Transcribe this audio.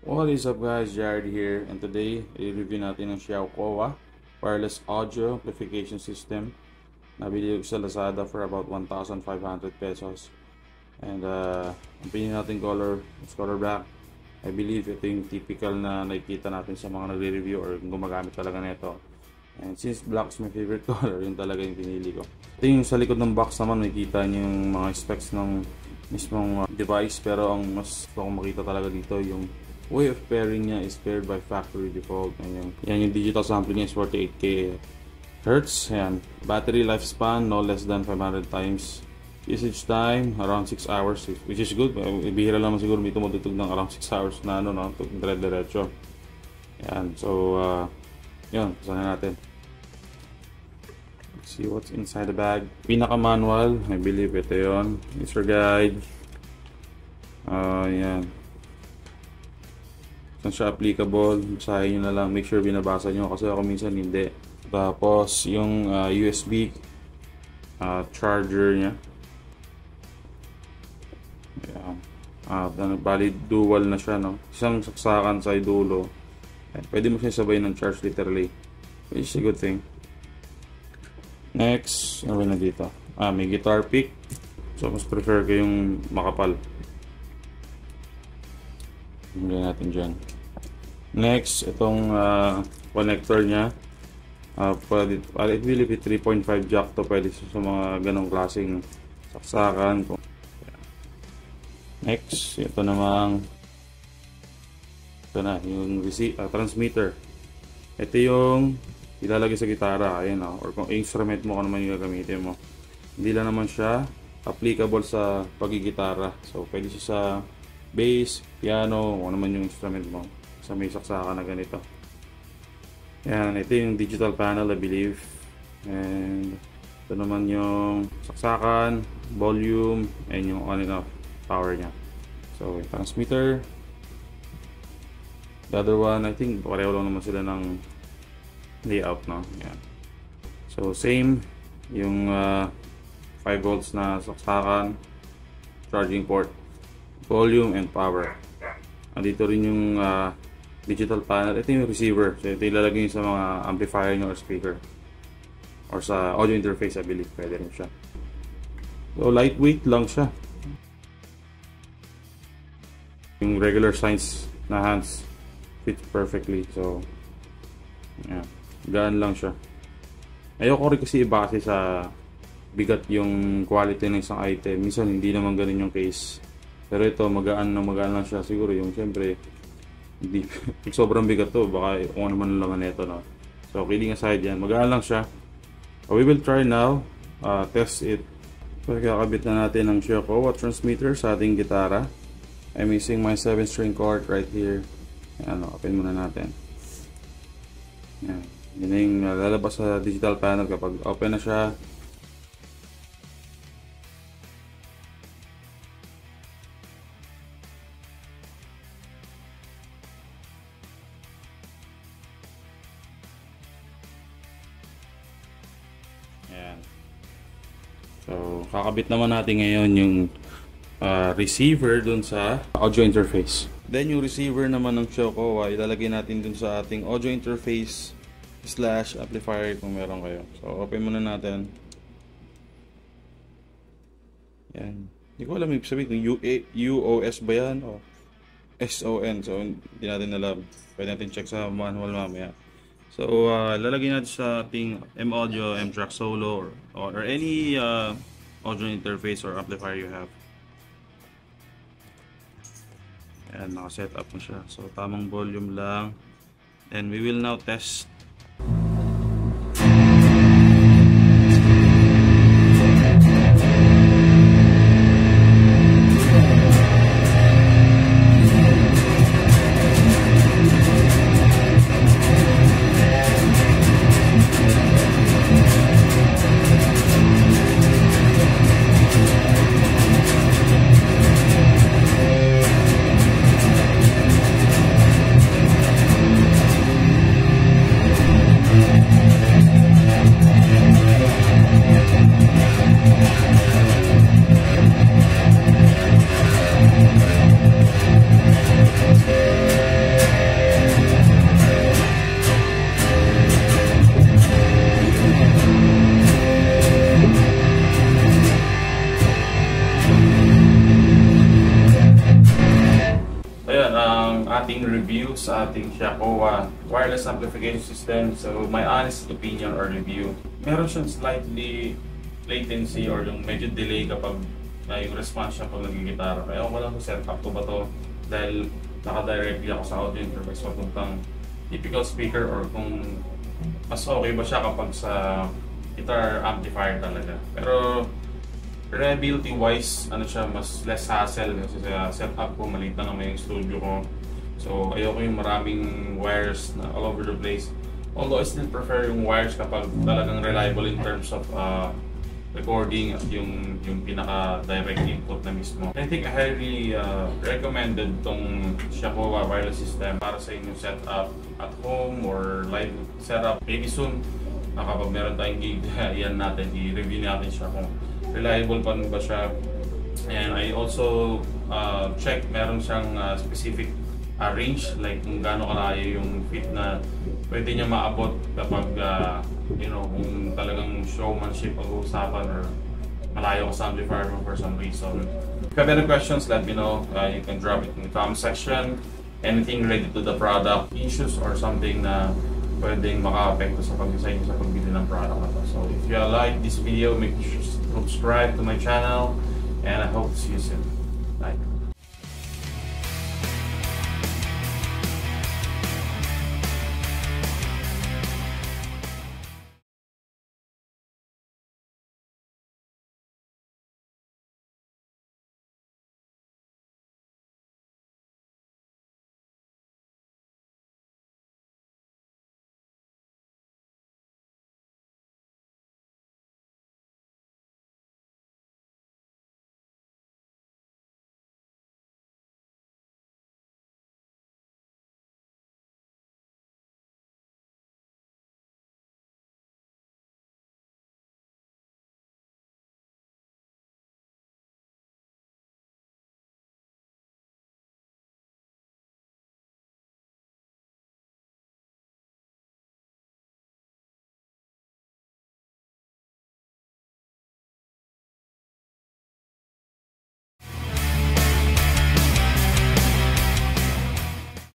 What is up guys, Jared here and today i-review natin ang Xiao Kowa wireless audio amplification system nabili ko sa Lazada for about 1,500 pesos. And uh, ang pinili natin color is color black. I believe ito yung typical na nakikita natin sa mga nagre-review or gumagamit talaga nito. And since black is my favorite color yun talaga yung pinili ko. Ito yung sa likod ng box naman makikita nyo yung mga specs ng mismong uh, device. Pero ang mas gusto makita talaga dito yung way of pairing niya is paired by factory default. Yung, yan yung digital sampling niya is 48k hertz. Yan. Battery lifespan no less than 500 times. Usage time around 6 hours which is good. Ibihira lang siguro may tumutugtog ng around 6 hours na ano no, dire-diretso. Yan. So uh, yun, sana natin. Let's see what's inside the bag. Pinaka manual, I believe ito yon. User guide. Uh, yan saan siya applicable, basahin nyo na lang, make sure binabasa nyo kasi ako minsan hindi. Tapos yung uh, USB uh, charger niya. Ayan. Uh, bali dual na siya no. Isang saksakan sa dulo. Pwede mo siya sabay ng charge literally. Which is a good thing. Next, ano na dito? Ah, may guitar pick. So, mas prefer ko yung makapal. Lagyan natin dyan. Next, itong uh, connector niya. Uh, pwede, I believe 3.5 jack to pwede sa mga ganong klaseng saksakan. Next, ito namang ito na, yung uh, transmitter. Ito yung ilalagay sa gitara, ayun oh, or kung instrument mo kung naman yung gagamitin mo. Hindi lang naman siya applicable sa pagigitara. So, pwede siya sa bass, piano, kung ano man yung instrument mo sa may saksakan na ganito. Yan, ito yung digital panel I believe. And ito naman yung saksakan, volume, and yung on and off power niya. So, yung transmitter. The other one, I think pareho lang naman sila ng layout, no? Yan. So, same. Yung uh, 5 volts na saksakan, charging port, volume and power. Andito rin yung uh, digital panel. Ito yung receiver. So, ito ilalagay nyo sa mga amplifier nyo or speaker. Or sa audio interface, I believe. Pwede rin siya. So, lightweight lang siya. Yung regular size na hands fit perfectly. So, yeah. Gaan lang siya. Ayoko rin kasi ibase sa bigat yung quality ng isang item. Minsan hindi naman ganun yung case pero ito, magaan na magaan lang siya. Siguro yung siyempre, hindi, sobrang bigat to. Baka kung ano man lang nito, no? So, kidding aside yan. Magaan lang siya. So, we will try now. Uh, test it. So, kakabit na natin ang Shiokowa transmitter sa ating gitara. I'm using my 7 string cord right here. Yan, open muna natin. Yan. Yan yung lalabas sa digital panel kapag open na siya. Ayan. So, kakabit naman natin ngayon yung uh, receiver dun sa audio interface. Then, yung receiver naman ng Chocowa, ilalagay natin dun sa ating audio interface slash amplifier kung meron kayo. So, open muna natin. Yan. Hindi ko alam yung sabihin kung UOS ba yan o SON. So, hindi natin alam. Pwede natin check sa manual mamaya. So, uh, lalagay natin sa ating M-Audio, M-Track Solo, or, or any uh, audio interface or amplifier you have. Ayan, naka-set up na siya. So, tamang volume lang. And we will now test review sa ating Shakoa wireless amplification system. So, my honest opinion or review, meron siyang slightly latency or yung medyo delay kapag uh, yung response siya pag nagigitara. Kaya ako lang kung setup ko ba to dahil naka-directly ako sa audio interface papuntang typical speaker or kung mas okay ba siya kapag sa guitar amplifier talaga. Pero reliability wise, ano siya, mas less hassle kasi sa setup ko, maliit lang naman yung studio ko. So, ayoko yung maraming wires na all over the place. Although I still prefer yung wires kapag talagang reliable in terms of uh, recording at yung yung pinaka direct input na mismo. I think I highly uh, recommended tong Shakoa wireless system para sa inyong setup at home or live setup. Maybe soon, uh, kapag meron tayong gig, yan natin, i-review natin siya kung reliable pa ba siya. And I also uh, check meron siyang uh, specific uh, range like kung gaano kalayo yung fit na pwede niya maabot kapag uh, you know kung talagang showmanship ang usapan or malayo ka sa amplifier mo for some reason. If you have any questions, let me know. Uh, you can drop it in the comment section. Anything related to the product, issues or something na pwedeng maka-apekto sa pag sa pagbili ng product na. So if you like this video, make sure to subscribe to my channel and I hope to see you soon. Bye.